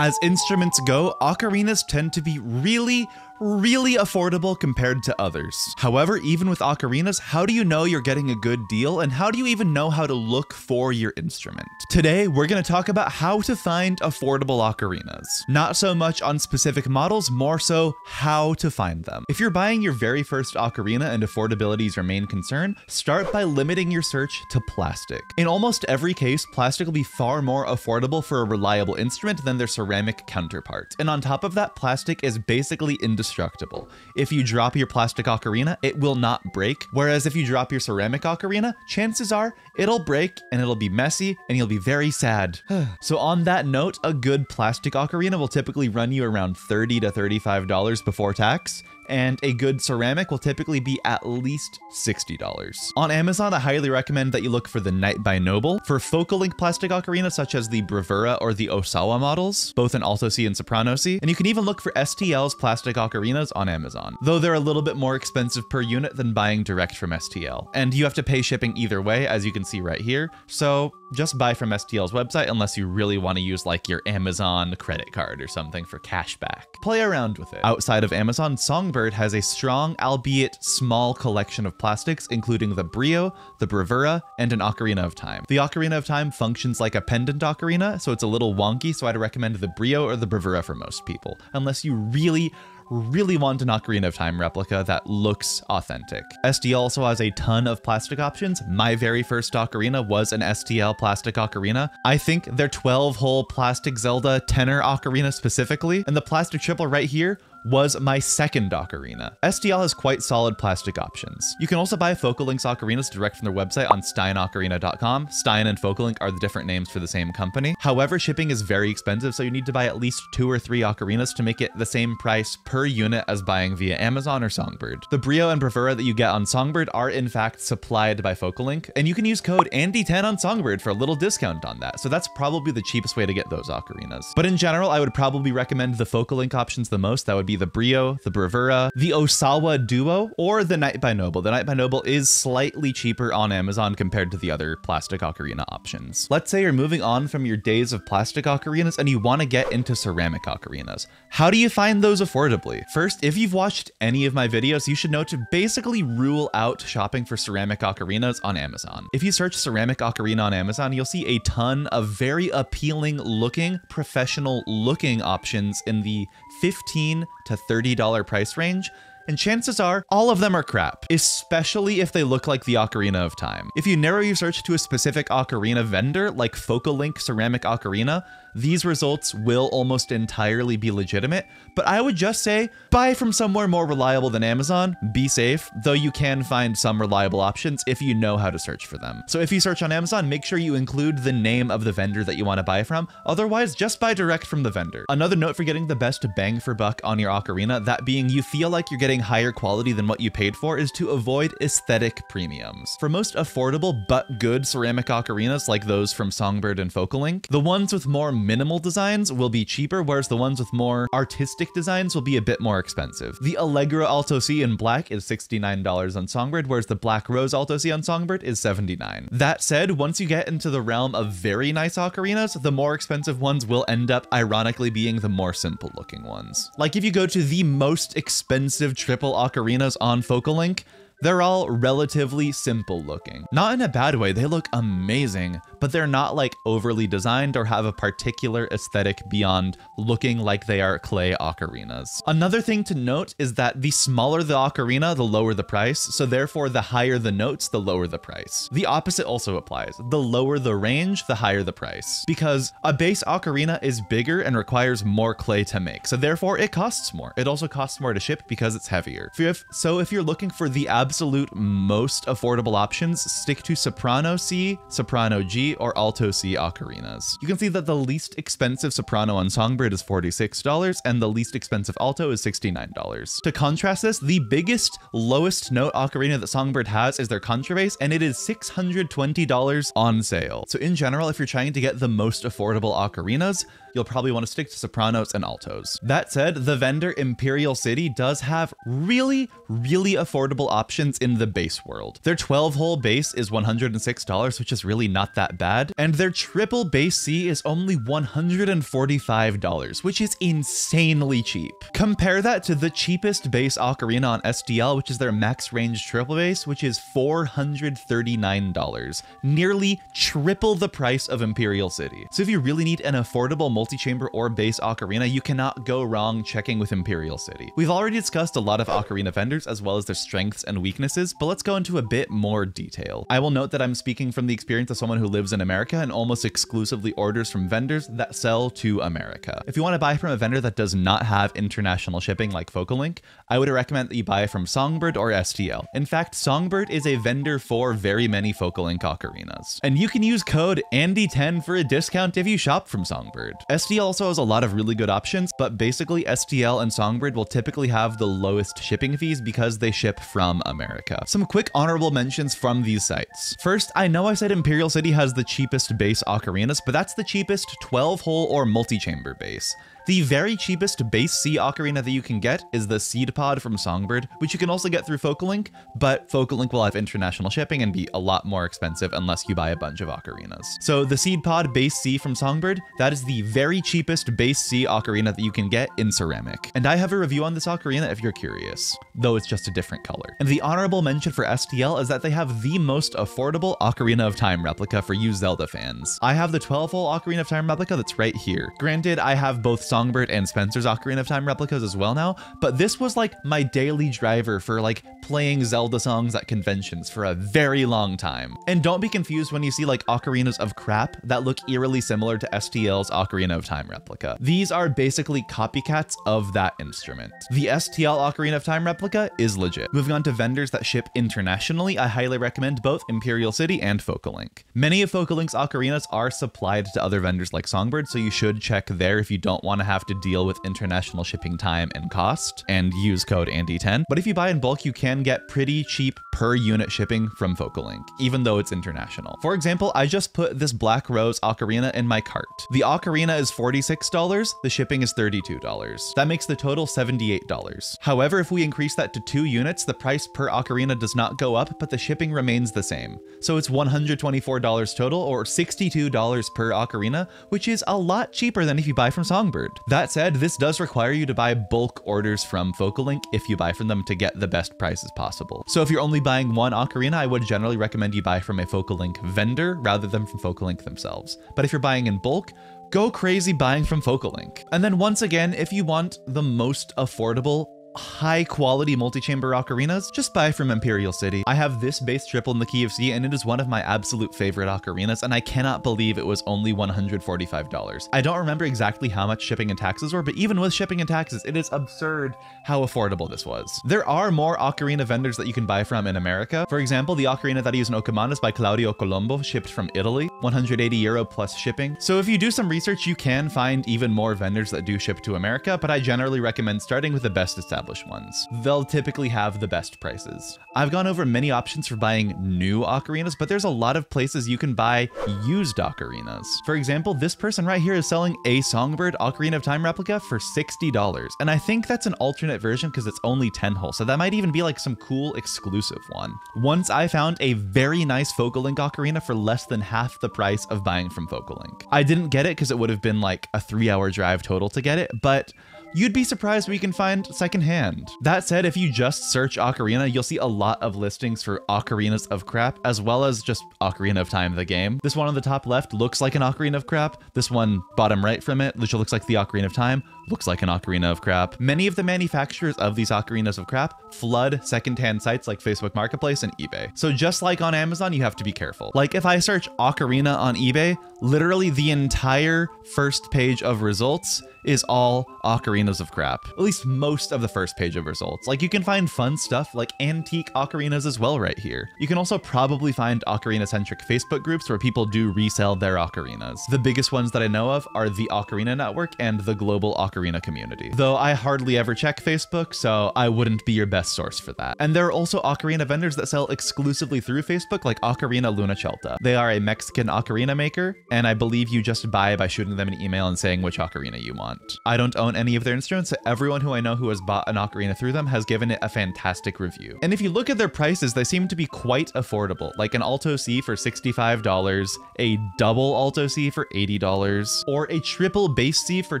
As instruments go, ocarinas tend to be really, really affordable compared to others. However, even with ocarinas, how do you know you're getting a good deal and how do you even know how to look for your instrument? Today, we're going to talk about how to find affordable ocarinas. Not so much on specific models, more so how to find them. If you're buying your very first ocarina and affordability is your main concern, start by limiting your search to plastic. In almost every case, plastic will be far more affordable for a reliable instrument than their ceramic counterpart. And on top of that, plastic is basically indestructible indestructible. If you drop your plastic ocarina, it will not break. Whereas if you drop your ceramic ocarina, chances are it'll break and it'll be messy and you'll be very sad. so on that note, a good plastic ocarina will typically run you around 30 to $35 before tax and a good ceramic will typically be at least $60. On Amazon, I highly recommend that you look for the Night by Noble. For Focalink plastic ocarina, such as the Bravura or the Osawa models, both in Alto C and Soprano C, and you can even look for STL's plastic ocarinas on Amazon, though they're a little bit more expensive per unit than buying direct from STL. And you have to pay shipping either way, as you can see right here, so just buy from STL's website unless you really want to use like your Amazon credit card or something for cash back. Play around with it. Outside of Amazon, Songbird has a strong, albeit small collection of plastics, including the Brio, the Bravura, and an Ocarina of Time. The Ocarina of Time functions like a pendant ocarina, so it's a little wonky, so I'd recommend the Brio or the Bravura for most people, unless you really, really want an Ocarina of Time replica that looks authentic. STL also has a ton of plastic options. My very first ocarina was an STL plastic ocarina. I think their 12 hole plastic Zelda tenor ocarina specifically, and the plastic triple right here was my second ocarina. STL has quite solid plastic options. You can also buy Focalink's ocarinas direct from their website on steinocarina.com. Stein and Focalink are the different names for the same company. However, shipping is very expensive, so you need to buy at least two or three ocarinas to make it the same price per unit as buying via Amazon or Songbird. The Brio and Bravura that you get on Songbird are in fact supplied by Focalink, and you can use code ANDY10 on Songbird for a little discount on that, so that's probably the cheapest way to get those ocarinas. But in general, I would probably recommend the Focalink options the most. That would be the Brio, the Bravura, the Osawa Duo, or the Night by Noble. The Night by Noble is slightly cheaper on Amazon compared to the other plastic ocarina options. Let's say you're moving on from your days of plastic ocarinas and you want to get into ceramic ocarinas. How do you find those affordably? First, if you've watched any of my videos, you should know to basically rule out shopping for ceramic ocarinas on Amazon. If you search ceramic ocarina on Amazon, you'll see a ton of very appealing looking, professional looking options in the 15 to $30 price range, and chances are all of them are crap, especially if they look like the Ocarina of Time. If you narrow your search to a specific ocarina vendor, like Focalink Ceramic Ocarina, these results will almost entirely be legitimate, but I would just say buy from somewhere more reliable than Amazon, be safe, though you can find some reliable options if you know how to search for them. So if you search on Amazon, make sure you include the name of the vendor that you want to buy from, otherwise just buy direct from the vendor. Another note for getting the best bang for buck on your ocarina, that being you feel like you're getting higher quality than what you paid for, is to avoid aesthetic premiums. For most affordable but good ceramic ocarinas like those from Songbird and Focalink, the ones with more minimal designs will be cheaper, whereas the ones with more artistic designs will be a bit more expensive. The Allegra Alto C in black is $69 on Songbird, whereas the Black Rose Alto C on Songbird is 79. That said, once you get into the realm of very nice ocarinas, the more expensive ones will end up ironically being the more simple looking ones. Like if you go to the most expensive triple ocarinas on Focalink, they're all relatively simple looking. Not in a bad way, they look amazing, but they're not like overly designed or have a particular aesthetic beyond looking like they are clay ocarinas. Another thing to note is that the smaller the ocarina, the lower the price, so therefore the higher the notes, the lower the price. The opposite also applies. The lower the range, the higher the price. Because a bass ocarina is bigger and requires more clay to make, so therefore it costs more. It also costs more to ship because it's heavier. So if you're looking for the absolute most affordable options, stick to soprano C, soprano G, or alto C ocarinas. You can see that the least expensive soprano on Songbird is $46 and the least expensive alto is $69. To contrast this, the biggest lowest note ocarina that Songbird has is their contrabass and it is $620 on sale. So in general, if you're trying to get the most affordable ocarinas, you'll probably want to stick to sopranos and altos. That said, the vendor Imperial City does have really, really affordable options in the bass world. Their 12 hole bass is $106, which is really not that bad, and their triple bass C is only $145, which is insanely cheap. Compare that to the cheapest bass ocarina on STL, which is their max range triple bass, which is $439, nearly triple the price of Imperial City. So if you really need an affordable multi-chamber or bass ocarina, you cannot go wrong checking with Imperial City. We've already discussed a lot of ocarina vendors as well as their strengths and weaknesses, but let's go into a bit more detail. I will note that I'm speaking from the experience of someone who lives in America and almost exclusively orders from vendors that sell to America. If you want to buy from a vendor that does not have international shipping like Focalink, I would recommend that you buy from Songbird or STL. In fact, Songbird is a vendor for very many Focalink ocarinas. And you can use code ANDY10 for a discount if you shop from Songbird. STL also has a lot of really good options, but basically STL and Songbird will typically have the lowest shipping fees because they ship from America. Some quick honorable mentions from these sites. First, I know I said Imperial City has the cheapest bass ocarinas, but that's the cheapest 12 hole or multi-chamber bass. The very cheapest bass C ocarina that you can get is the Seed Pod from Songbird, which you can also get through Focalink, but Focalink will have international shipping and be a lot more expensive unless you buy a bunch of ocarinas. So the Seed Pod Bass C from Songbird, that is the very cheapest bass C ocarina that you can get in ceramic. And I have a review on this ocarina if you're curious, though it's just a different color. And the honorable mention for STL is that they have the most affordable Ocarina of Time replica for you Zelda fans. I have the 12-hole Ocarina of Time replica that's right here. Granted, I have both Songbird and Spencer's Ocarina of Time replicas as well now, but this was like my daily driver for like playing Zelda songs at conventions for a very long time. And don't be confused when you see like ocarinas of crap that look eerily similar to STL's Ocarina of Time replica. These are basically copycats of that instrument. The STL Ocarina of Time replica is legit. Moving on to vendors that ship internationally, I highly recommend both Imperial City and Focalink. Many of Focalink's ocarinas are supplied to other vendors like Songbird, so you should check there if you don't want to have to deal with international shipping time and cost and use code ANDY10. But if you buy in bulk, you can get pretty cheap per unit shipping from Focalink, even though it's international. For example, I just put this Black Rose ocarina in my cart. The ocarina is $46, the shipping is $32. That makes the total $78. However, if we increase that to two units, the price per ocarina does not go up, but the shipping remains the same. So it's $124 total or $62 per ocarina, which is a lot cheaper than if you buy from Songbird. That said, this does require you to buy bulk orders from Focalink if you buy from them to get the best prices possible. So if you're only buying one ocarina, I would generally recommend you buy from a Focalink vendor rather than from Focalink themselves. But if you're buying in bulk, go crazy buying from Focalink. And then once again, if you want the most affordable high quality multi-chamber ocarinas, just buy from Imperial City. I have this bass triple in the key of C and it is one of my absolute favorite ocarinas and I cannot believe it was only $145. I don't remember exactly how much shipping and taxes were, but even with shipping and taxes, it is absurd how affordable this was. There are more ocarina vendors that you can buy from in America. For example, the ocarina that I use in Okemon is by Claudio Colombo, shipped from Italy, 180 euro plus shipping. So if you do some research, you can find even more vendors that do ship to America, but I generally recommend starting with the best established ones. They'll typically have the best prices. I've gone over many options for buying new ocarinas, but there's a lot of places you can buy used ocarinas. For example, this person right here is selling a Songbird Ocarina of Time replica for $60. And I think that's an alternate version because it's only 10 holes. So that might even be like some cool exclusive one. Once I found a very nice Focalink ocarina for less than half the price of buying from Focalink. I didn't get it because it would have been like a three hour drive total to get it, but you'd be surprised what you can find secondhand. That said, if you just search Ocarina, you'll see a lot of listings for Ocarinas of Crap, as well as just Ocarina of Time, the game. This one on the top left looks like an Ocarina of Crap. This one bottom right from it, which looks like the Ocarina of Time, looks like an Ocarina of Crap. Many of the manufacturers of these Ocarinas of Crap flood secondhand sites like Facebook Marketplace and eBay. So just like on Amazon, you have to be careful. Like if I search Ocarina on eBay, literally the entire first page of results is all ocarinas of crap. At least most of the first page of results. Like you can find fun stuff like antique ocarinas as well right here. You can also probably find ocarina-centric Facebook groups where people do resell their ocarinas. The biggest ones that I know of are the Ocarina Network and the Global Ocarina Community. Though I hardly ever check Facebook, so I wouldn't be your best source for that. And there are also ocarina vendors that sell exclusively through Facebook like Ocarina Luna Celta. They are a Mexican ocarina maker, and I believe you just buy by shooting them an email and saying which ocarina you want. I don't own any of their instruments, so everyone who I know who has bought an ocarina through them has given it a fantastic review. And if you look at their prices, they seem to be quite affordable, like an Alto C for $65, a double Alto C for $80, or a triple bass C for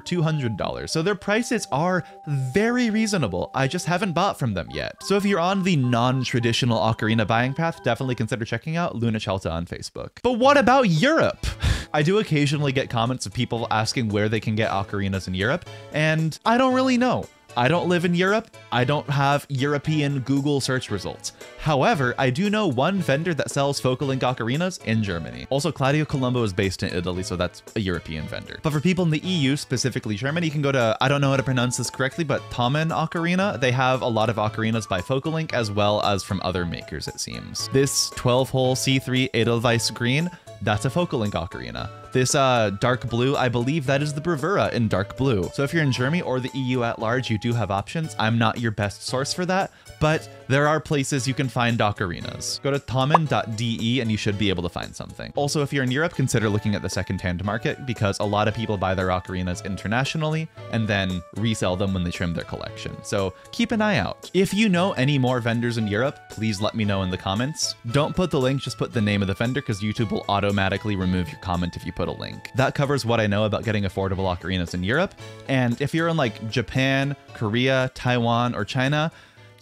$200. So their prices are very reasonable. I just haven't bought from them yet. So if you're on the non-traditional ocarina buying path, definitely consider checking out Luna Celta on Facebook. But what about Europe? I do occasionally get comments of people asking where they can get ocarinas in Europe, and I don't really know. I don't live in Europe. I don't have European Google search results. However, I do know one vendor that sells Focalink ocarinas in Germany. Also, Claudio Colombo is based in Italy, so that's a European vendor. But for people in the EU, specifically Germany, you can go to, I don't know how to pronounce this correctly, but Thomann Ocarina. They have a lot of ocarinas by Focalink as well as from other makers, it seems. This 12-hole C3 Edelweiss Green that's a Focalink ocarina. This uh, dark blue, I believe that is the Bravura in dark blue. So if you're in Germany or the EU at large, you do have options. I'm not your best source for that, but there are places you can find ocarinas. Go to thomann.de and you should be able to find something. Also, if you're in Europe, consider looking at the secondhand market because a lot of people buy their ocarinas internationally and then resell them when they trim their collection. So keep an eye out. If you know any more vendors in Europe, please let me know in the comments. Don't put the link, just put the name of the vendor because YouTube will automatically remove your comment if you put a link. That covers what I know about getting affordable ocarinas in Europe. And if you're in like Japan, Korea, Taiwan, or China,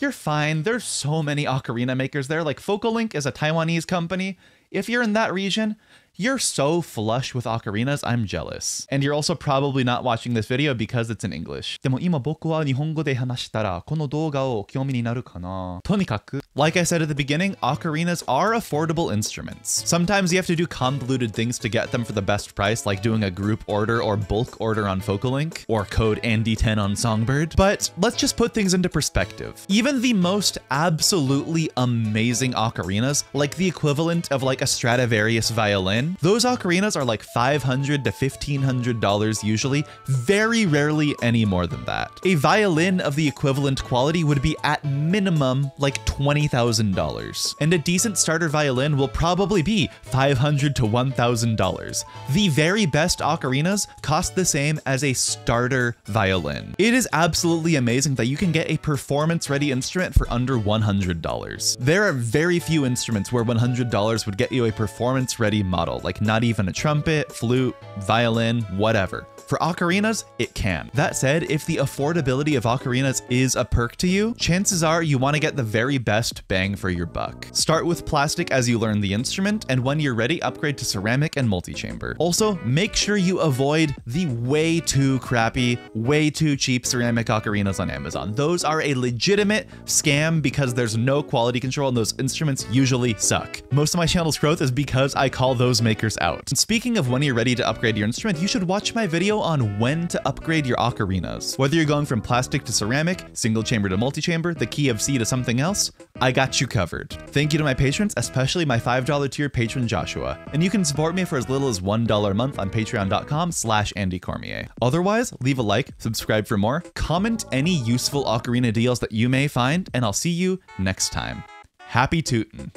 you're fine. There's so many ocarina makers there. Like Focalink is a Taiwanese company. If you're in that region, you're so flush with ocarinas, I'm jealous. And you're also probably not watching this video because it's in English. でも今僕は日本語で話したらこの動画を興味になるかなとにかく Like I said at the beginning, ocarinas are affordable instruments. Sometimes you have to do convoluted things to get them for the best price, like doing a group order or bulk order on Focalink, or code Andy10 on Songbird. But let's just put things into perspective. Even the most absolutely amazing ocarinas, like the equivalent of like a Stradivarius violin, those ocarinas are like 500 to $1,500 usually, very rarely any more than that. A violin of the equivalent quality would be at minimum like $20,000, and a decent starter violin will probably be 500 to $1,000. The very best ocarinas cost the same as a starter violin. It is absolutely amazing that you can get a performance-ready instrument for under $100. There are very few instruments where $100 would get you a performance-ready model, like not even a trumpet, flute, violin, whatever. For ocarinas, it can. That said, if the affordability of ocarinas is a perk to you, chances are you want to get the very best bang for your buck. Start with plastic as you learn the instrument, and when you're ready, upgrade to ceramic and multi-chamber. Also, make sure you avoid the way too crappy, way too cheap ceramic ocarinas on Amazon. Those are a legitimate scam because there's no quality control and those instruments usually suck. Most of my channel's growth is because I call those makers out. And speaking of when you're ready to upgrade your instrument, you should watch my video on when to upgrade your ocarinas. Whether you're going from plastic to ceramic, single chamber to multi-chamber, the key of C to something else, I got you covered. Thank you to my patrons, especially my $5 tier patron Joshua. And you can support me for as little as $1 a month on patreon.com slash Andy Cormier. Otherwise, leave a like, subscribe for more, comment any useful ocarina deals that you may find, and I'll see you next time. Happy tootin'.